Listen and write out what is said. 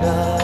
love.